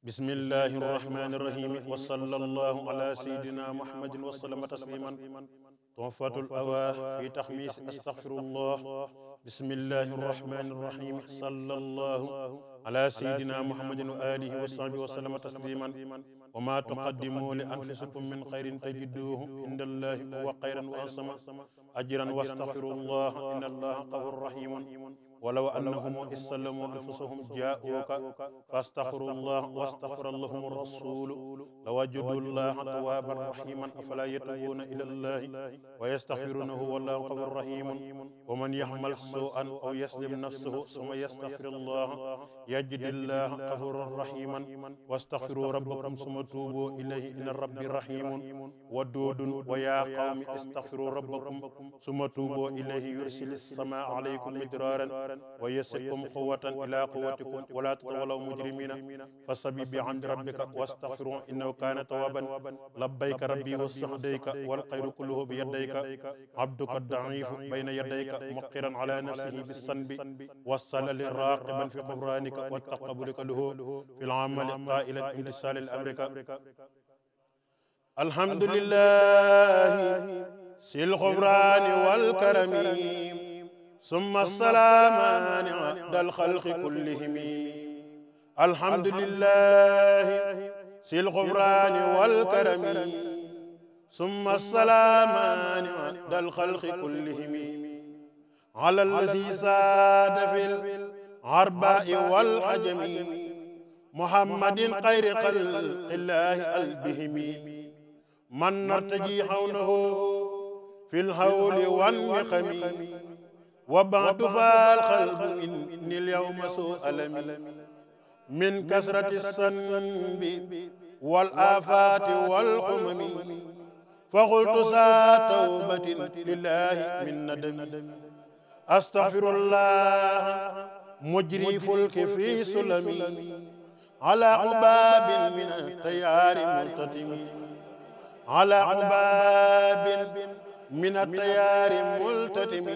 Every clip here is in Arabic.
بسم الله الرحمن الرحيم وصلى الله على سيدنا محمد وسلم تسليما. طوفة الأواه في تخميس أستغفر الله. بسم الله الرحمن الرحيم صلى الله على سيدنا محمد وآله وصحبه وسلم تسليما. وما تقدموا لأنفسكم من خير تجدوه عند الله هو خيرا وأصم أجرا واستغفر الله. إن الله قهر رحيم. ولو أنهم إذ سلموا أنفسهم جاءوك فاستغفروا الله واستغفر لهم الرسول. لوجدوا الله توابا رحيما أفلا يتوبون إلى الله؟ ويستغفرونه والله غفور رحيم ومن يعمل سوءا أو يسلم نفسه ثم يستغفر الله. يجد الله غفورا رحيما واستغفروا ربكم ثم توبوا إليه إن ربي رحيم ودود ويا قوم استغفروا ربكم ثم توبوا إليه يرسل السماء عليكم مدرارا ويسركم قوة إلى قوتكم. ولا تتولوا مجرمين. فسبح بحمد ربك واستغفره إنه كان توابا. لبيك ربي وسعديك والخير كله بيديك. عبدك الضعيف بين يديك. مقرا على نفسه بالصنب والصلل راقبا في غفرانك والتقبلك له في العمل قائلا امتثال لأمرك الحمد لله سي الغفران والكرم ثم السلامان عبد الخلق كلهم. الحمد لله سي الغفران والكرم ثم السلامان عبد الخلق كلهم. على الذي ساد في العرباء والعجم محمد خير خلق الله البهم. من نرتجي حوله في الهول والنقم وبعد فالخلق مني اليوم سوء ألمي. من كثرة السنب والآفات والخمم. فقلت سا توبة لله من ندم. أستغفر الله مجري فلك في سلمي. على عباب من التيار ملتتم على عباب من التيار ملتتم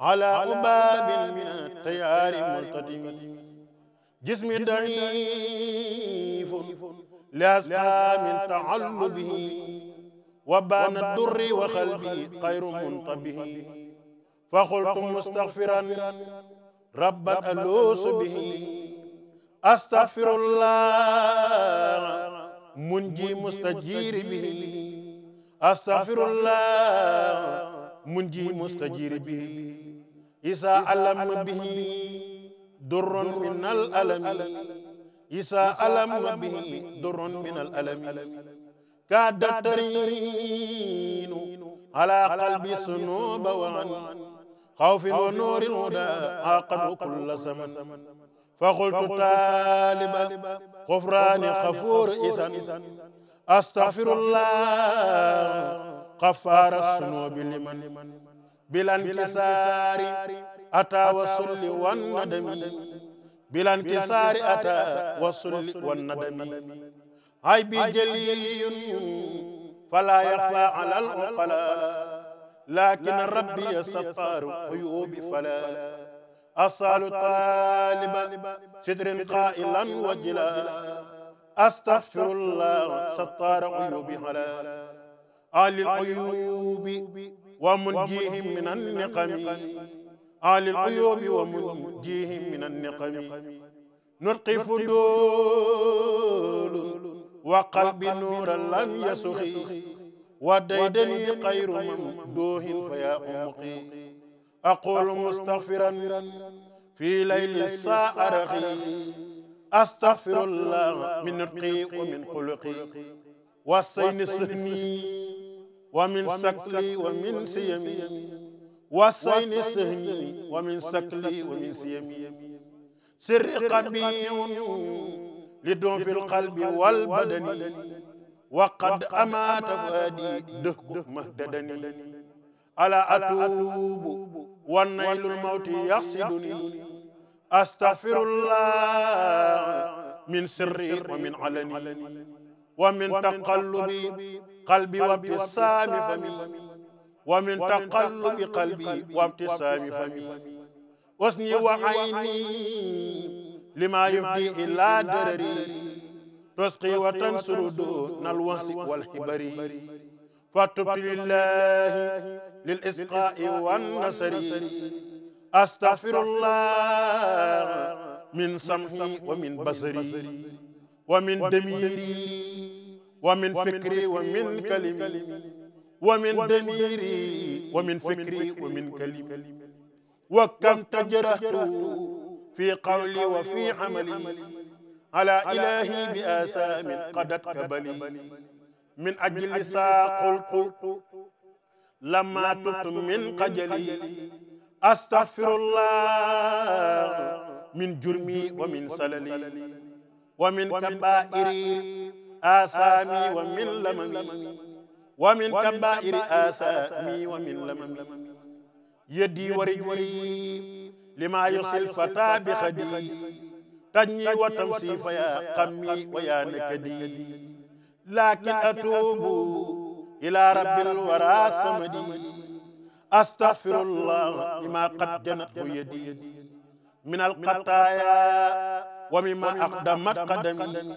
على عباب من التيار ملتتم جسمي ضعيف لأسقام تعل به وبان الدر وقلبي غير منتبه. فقلت مستغفرا. ربا ألوس به. أستغفر الله. منجي مستجير به. أستغفر الله. منجي مستجير به. إذا ألم به. در من الألم. إذا ألم به. در من الألم. كاد الترين على قلبي سنوب وعن. خوف ونور الهدى عاقد كل زمن فقلت طالبا غفران غفور إذن أستغفر الله غفار الذنوب لمن بلا انكسار أتى والسل والندم بلا انكسار أتى والسل والندم عيبي جلي فلا يخفى على العقلاء لكن ربي ستار عيوب فلا. أصال طالبا سدر قائلا وجلا. أستغفر الله ستار عيوب حلال آل العيوب ومنجيهم من النقم. آل العيوب ومنجيهم من النقم. نلقي فدول وقلب نورا لم يسخي. وديدني خير ممدوح فيا أمقي أقول مستغفرا في ليل الساعة أستغفر الله من رقي ومن خلقي. والسين السهني ومن سكلي ومن سيمي والسين السهني ومن سكلي ومن سيمي سر قبيع لدون في القلب والبدن. وقد أمات فؤادي دهك مهددني. ألا أتوب والنيل الموت يقصدني أستغفر الله من سري ومن علني. ومن تقلب قلبي وابتسام فمي. ومن تقلب قلبي وابتسام فمي. واسني وعيني لما يفضي إلى درري. تسقي وتنصر دون الوهس والحبر. فتبت لله للإسقاء والنصر. أستغفر الله من سمعي ومن بصري. ومن دميري ومن فكري ومن كلمي. ومن دميري. ومن فكري ومن كلمي. وكم تجرهت في قولي وفي عملي. على إلهي بآسام قدت كبلي من أجل قلت لما تبت من قجلي أستغفر الله من جرمي ومن سللي. ومن كبائري. آسامي ومن لممي. ومن كبائر آسامي ومن لممي. يدي ورجلي لما يصل فتى بخدي. تجني وتمسي فيا قمي ويا نكدي لكن أتوب إلى رب الورى صمدي أستغفر الله بما قد جنته يدي من القطايا ومما أقدمت قدمي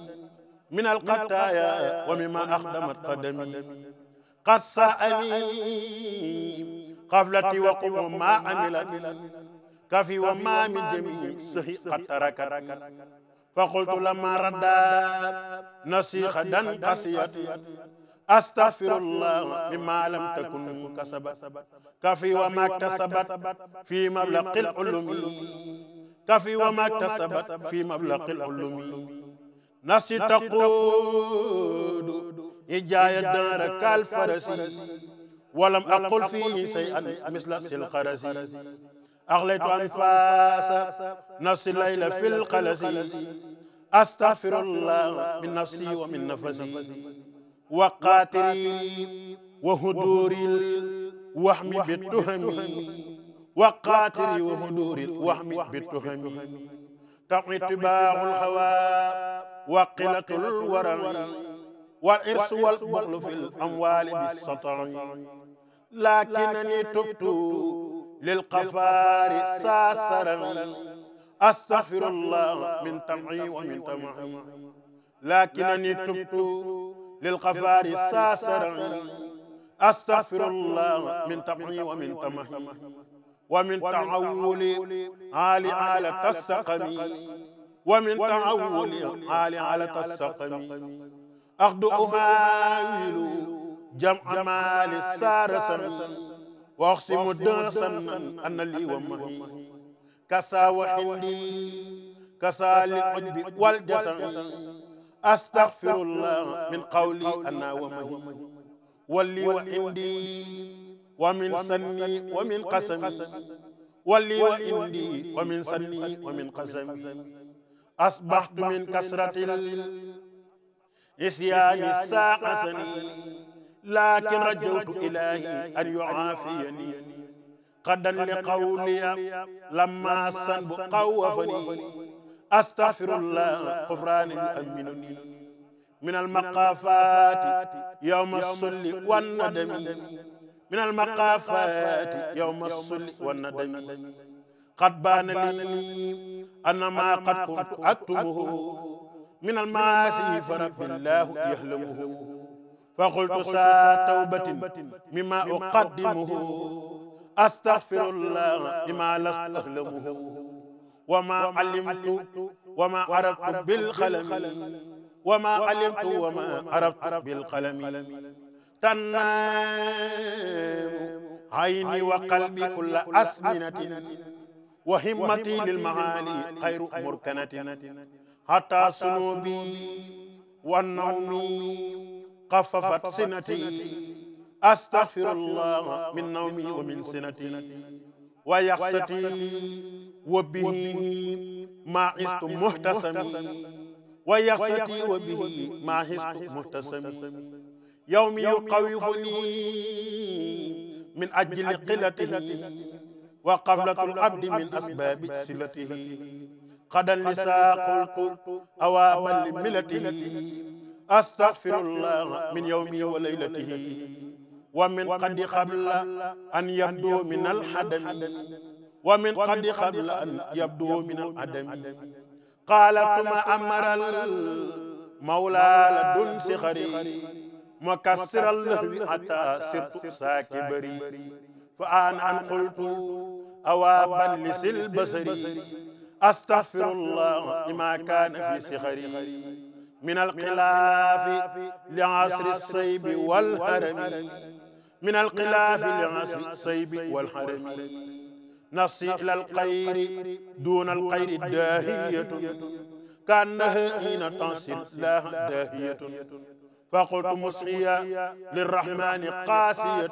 من القطايا ومما أقدمت قدمي قد سأني قفلتي وقم ما عملت كفي وما من جميع سهي قد تركت. فقلت لما رد دن قسيت أستغفر الله مما لم تكن كسبت. كفي وما اكتسبت في مبلغ العلوم. كفي وما اكتسبت في مبلغ العلوم. نسي تقود إجاية دار كالفرسي. ولم أقل فيه شيئا مثل سلخرس أغليت أنفاس نفس الليل في القلس أستغفر الله من نفسي ومن نفسي. وقاتري وهدور الوهم بالتهم. وقاتري وهدور الوهم بالتهم. تعي اتباع الهوى وقلة الورع. والإرث والبخل في الأموال بالسطع. لكنني تبت للقفار ساسرا. أستغفر الله من طمعي ومن طمعي. لكنني تبت للقفار ساسرا. أستغفر الله من طمعي ومن طمعي. ومن تعول عالي على السقم ومن تعول عالي على السقم أخذ أهاول جمع مال سارسا. واقسم درسا ان لي ومهي كسا وحندي كسا للعجب والجسم أستغفر الله من قولي أنا ومهي ولي وعندي ومن سني ومن قسمي. ولي وعندي ومن سني ومن قسمي. أصبحت من كسرة الاسيان الساقسني لكن رجوت إلهي أن يعافيني قدا لقولي لما الصنب قوفني أستغفر الله غفران يؤمنني من المقافات يوم الصل والندم من المقافات يوم الصل والندم قد بان لي أن ما قد كنت أكتمه من المعاصي فرب الله يهلمه فقلت سا توبة مما أقدمه. أستغفر الله بما لست أهلمه وما علمت وما عرفت بالقلم. وما علمت وما عرفت بالقلم. تنام عيني وقلبي كل أسمنة وهمتي للمعالي غير مركنة. حتى صنوبي والنوم. خففت سنتي. أستغفر الله من نومي ومن سنتي. ويخستي وبه ما عشت محتسمي. ويخستي وبه ما عشت محتسمي. يومي يقوفني من أجل قلته. وقفلة العبد من أسباب سلته. قد النساء قلت أوابا لملته. أستغفر الله من يومي وليلته ومن قد قبل أن يبدو من الحدم ومن قد قبل أن يبدو من العدم قالت ما أمر مولى لدن سخري مكسر اللهو حتى صرت ساكبري. فأنا أن قلت أوابا لسل بصري. أستغفر الله لما كان في سخري من الخلاف لعصر الصيب والهرم من الخلاف لعصر الصيب والهرم نفسي إلى الخير دون الخير داهية. كأنها حين تنصر الله داهية. فقلت مصغيا للرحمن قاسية.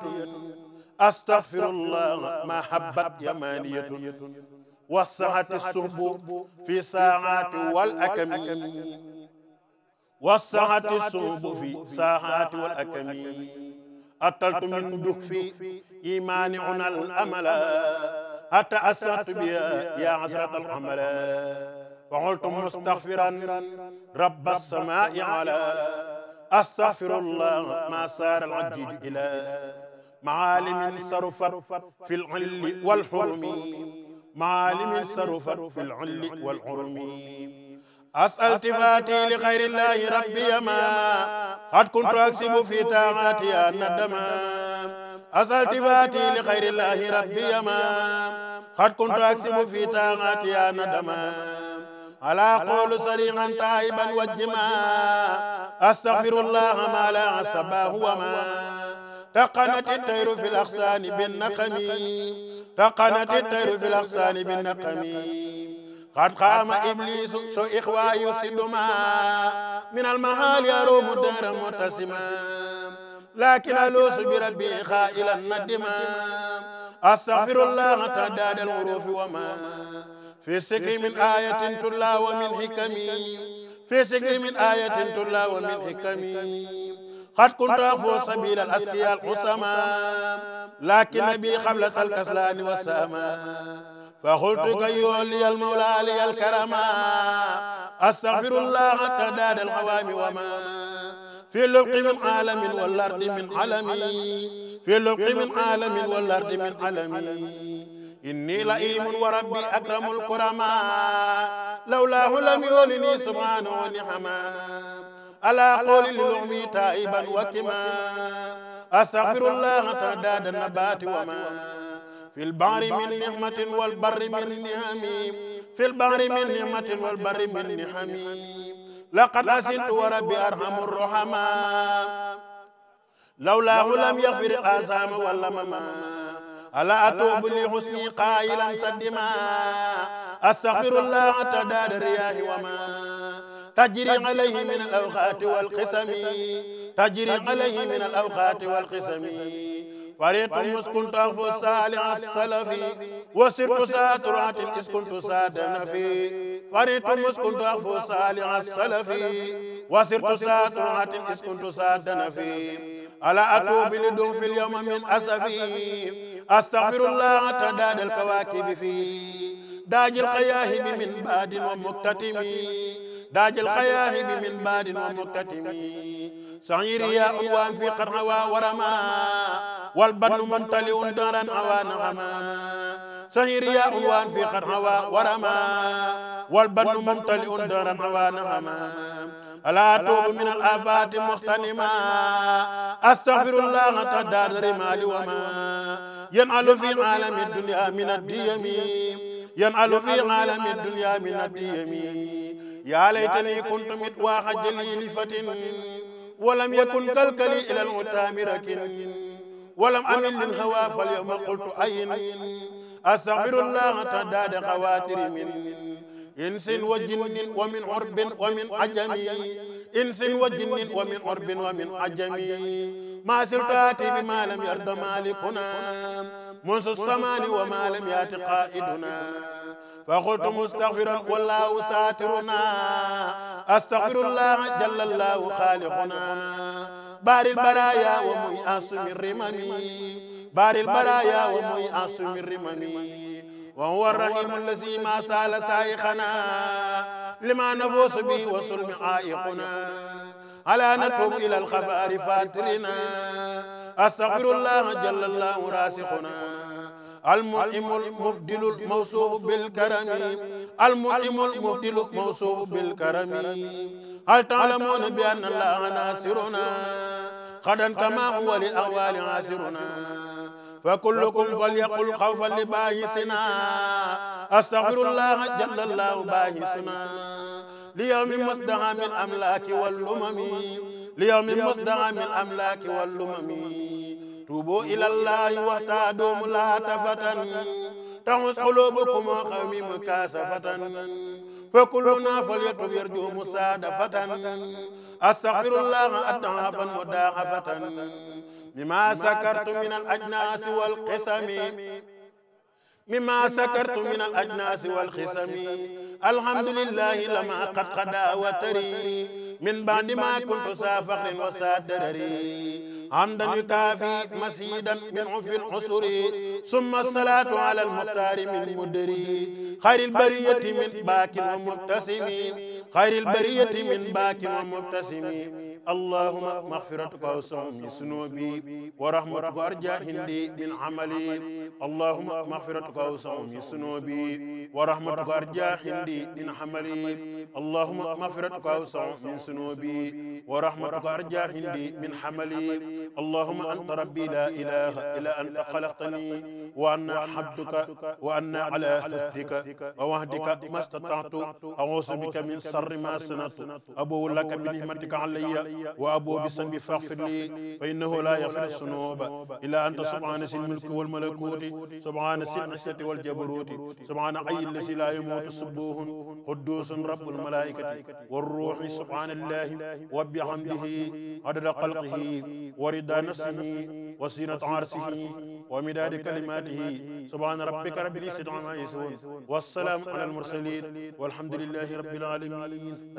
أستغفر الله ما حبت يمانية. وسعت الصحب في ساعات والأكم وسعت الصحب في ساعات والأكم أطلت من دخفي إيمانعنا الأمل. حتى أسعت بها يا عزرة العمل فقلت مستغفرا. رب السماء على. أستغفر الله ما سار العجيج إلى. معالم صرفت في العل والحرم. معالم صرفت في العل والحرم. أسأل التفاتي لخير الله ربي ما قد كنت أكسب في طاعاتي الندما أسأل التفاتي لخير الله ربي ما قد كنت أكسب في طاعاتي الندما على قول سريعا تائبا وجما. أستغفر الله ما لا سباه وما تقنت الطير في الأغصان بالنقم. تقنت الطير في الأغصان بالنقم. قد قام إبليس سو إخوة يسد ما من المحال يروم الدهر متسما. لكن ألوس بربي خائلا ندما أستغفر الله تعداد الحروف وما. في السكر من آية تلا ومن حكم في سكر من آية تلا ومن حكم قد كنت أخفو سبيل الأسقياء الحسما لكن بي خبلة الكسلان والسما فقلت كي يولي المولى لي الكرما أستغفر الله تعداد العوام وما. في اللفق من عالم والأرض من علمي. في اللفق من عالم والأرض من علمي. إني لئيم وربي أكرم الكرماء. لولاه لم يولني سبحانه نعما على قول للعمي تائبا وكما. أستغفر الله تعداد النبات وما. في البحر من نعمة والبر من نعم في البحر من نعمة والبر من نعم لقد أسنت وربي أرحم الرحماء لولاه لم يغفر الآثام واللمما ألا أتوب لحسني قائلا سدما أستغفر الله تعداد الرياح وما. تجري عليه من الأوقات والقسم. تجري عليه من الأوقات والقسم. فريت مسكنت أغفو السالع السلف وسرت ساترات إذ كنت ساد نفي. فريت مسكنت أغفو السالع السلف وسرت ساترات إذ كنت ساد نفي. ألا أتوب لدم في اليوم من أسفي. أستغفر الله تعداد الكواكب في. داج القياهب من باد ومكتتم داج القياهب من باد ومكتتم سعير يا ألوان في قرنوا ورما والبن ممتلئ دارا غما سعير يا ألوان في قرنوا ورما والبن ممتلئ دارا عوان غما ألا توب من الآفات مغتنما أستغفر الله تعداد رمال وما ينعل في عالم الدنيا من الديم ينعل في عالم الدنيا من الديم يا ليتني كنت متواخ جليل فتن ولم يكن كالكلي إلى المتامرك ولم أمل للهوى فاليوم قلت أين؟ أستغفر الله تعداد خواتر من إنس وجن ومن عرب ومن عجم إنس وجن ومن عرب ومن عجم ما زلت آتي بما لم يرد مالكنا منذ الزمان وما لم يأت قائدنا. فقلت مستغفرا والله ساترنا. أستغفر الله جل الله خالقنا بار البرايا وميأس من رممي بار البرايا وميأس من رممي وهو الرحيم الذي ما سال سائخنا لما نفوس به وسلم عائقنا على نتوب إلى الخفار فاترنا أستغفر الله جل الله راسخنا المنعم المفضل الموصوف بالكرم المنعم المبدل موصوف بالكرم هل تعلمون بأن الله ناصرنا غدا كما هو للأهوال عاسرنا فكلكم فليقل خوفا لبايسنا أستغفر الله جل الله بايسنا ليوم مصدع من الأملاك والأمم. ليوم مصدع من الأملاك والأمم. توبوا إلى الله واهتدوا ملاتفة تحس قلوبكم وقوم مكاسفة فكلنا فليتب يرجو مسادفة أستغفر الله أضعافا مضاعفة. مما سكرت من الأجناس والقسم. مما سكرت من الأجناس والخسم الحمد لله لما قد قدا وتري. من بعد ما كنت سا فخر حمدا يكافي مسيدا منه في العسر. ثم الصلاة على المختار من مدري. خير البرية من باك ومبتسم خير البرية من باك ومبتسم اللهم مغفرتك أوسع من ذنوبي ورحمتك أرجى عندي من عملي. اللهم مغفرتك أوسع من ذنوبي ورحمتك أرجى عندي من عملي. اللهم مغفرتك أوسع من ذنوبي ورحمتك أرجى عندي من حملي. اللهم أنت ربي لا إله إلا أنت خلقتني وأنا عبدك وأنا على عهدك ووعدك ما استطعت. أعوذ بك من شر ما صنعت. أبو لك بنعمتك علي. وأبو بسنب فاغفر لي فإنه لا يغفر الذنوب. إلا أنت سبحان ذي الملك والملكوت سبحان ذي العزة والجبروت. سبحان حي الذي لا يموت سبوه. قدوس رب الملائكة. والروح سبحان الله وبحمده عدد خلقه ورضا نفسه وسينة عرشه ومداد كلماته. سبحان ربك رب العزة عما يصفون. والسلام على المرسلين. والحمد لله رب العالمين.